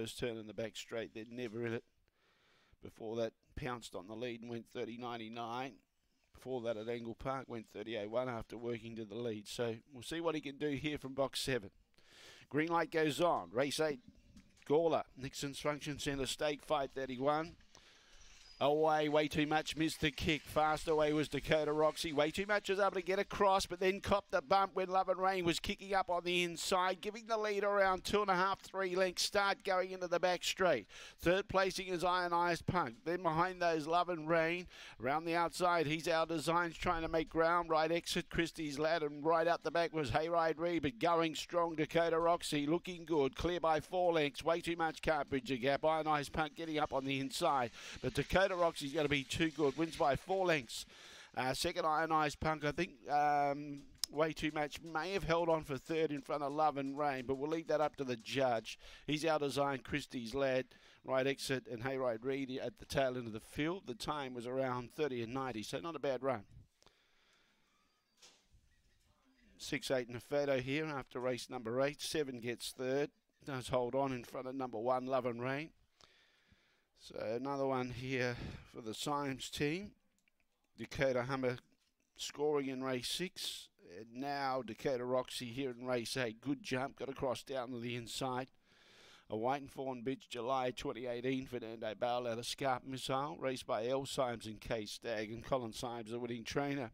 first turn in the back straight. They're never in it. Before that, pounced on the lead and went 30.99. Before that at Angle Park, went 38.1 after working to the lead. So we'll see what he can do here from box seven. Green light goes on. Race eight, Gawler, Nixon's Function Centre Stake, 531. Away, way too much, missed the kick. Fast away was Dakota Roxy. Way too much was able to get across, but then copped the bump when Love and Rain was kicking up on the inside, giving the lead around two and a half, three lengths. Start going into the back straight. Third placing is Ionized Punk. Then behind those, Love and Rain. Around the outside, he's our designs trying to make ground. Right exit, Christie's Lad, and right out the back was Hayride Reed, but going strong, Dakota Roxy. Looking good, clear by four lengths. Way too much, can't bridge a gap. Ionized Punk getting up on the inside, but Dakota Dakota Roxy's going to be too good. Wins by four lengths. Uh, second, Ionized Punk. I think um, way too much. May have held on for third in front of Love and Rain, but we'll leave that up to the judge. He's our design, Christie's lad. Right exit and Hayride Reed at the tail end of the field. The time was around 30 and 90, so not a bad run. Six, eight, and a photo here after race number eight. Seven gets third. Does hold on in front of number one, Love and Rain. So another one here for the Symes team. Dakota Hummer scoring in race six. And now Dakota Roxy here in race eight. Good jump, got across down to the inside. A White and Fawn Beach, July 2018. Fernando Bale out of Scarp Missile. Raced by L. Symes and K. Stagg. And Colin Symes, the winning trainer.